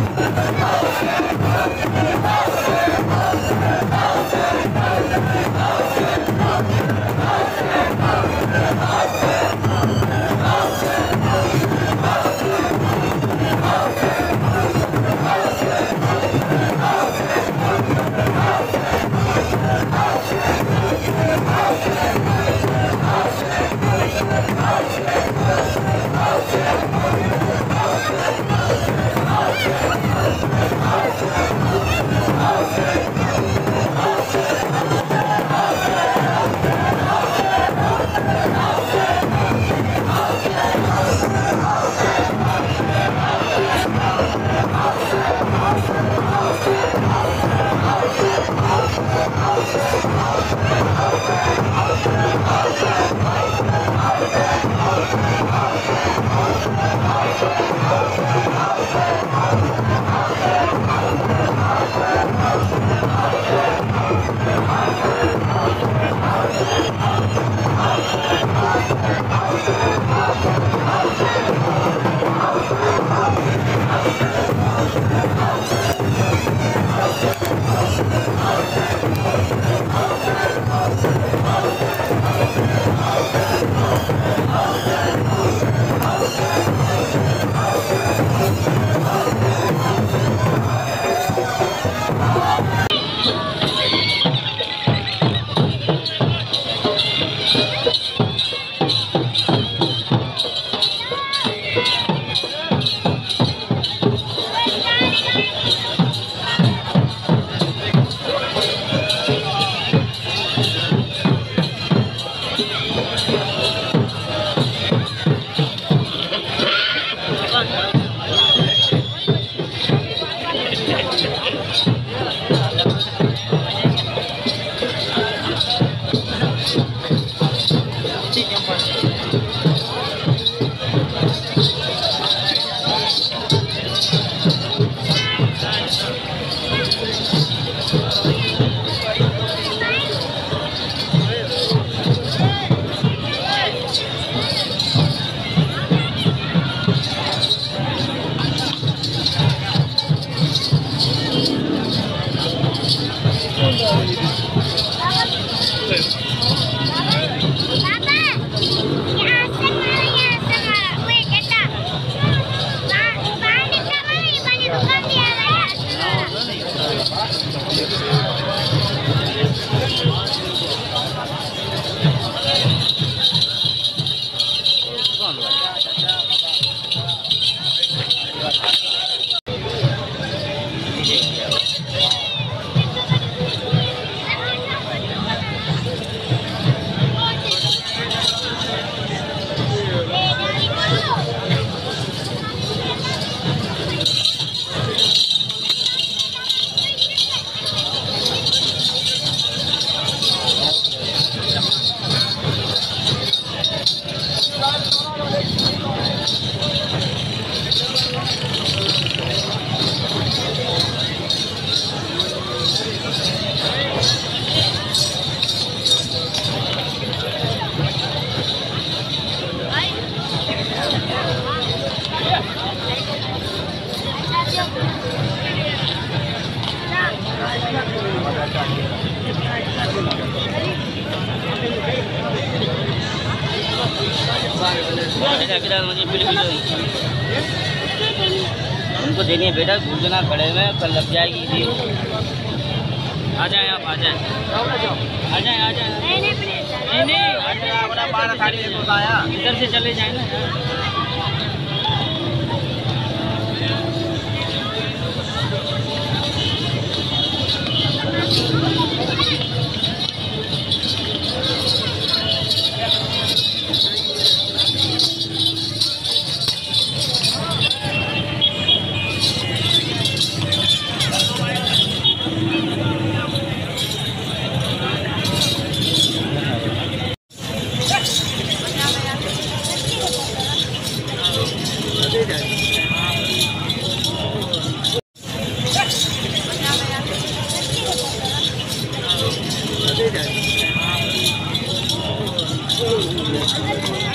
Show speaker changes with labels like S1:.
S1: Oh, my God. उनको देनी है बेटा गुजना खड़े में कल लग जाएगी जी आ जाए आप आ जाए। आ जाए आ जाए। नहीं नहीं इधर से चले जाए ना।
S2: Thank you.